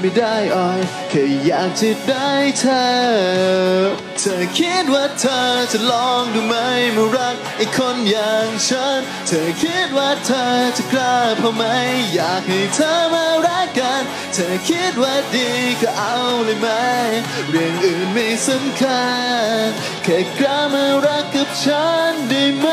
ไม่ได้อ่อยแค่อยากจะได้เธอ เธอคิดว่าเธอจะลองดูไหมมารักไอ้คนอย่างฉัน เธอคิดว่าเธอจะกล้าพอไหม อยากให้เธอมารักกัน เธอคิดว่าดีก็เอาเลยไหม เรื่องอื่นไม่สำคัญ แค่กล้ามารักกับฉันได้ไหม